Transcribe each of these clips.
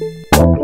you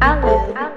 I will.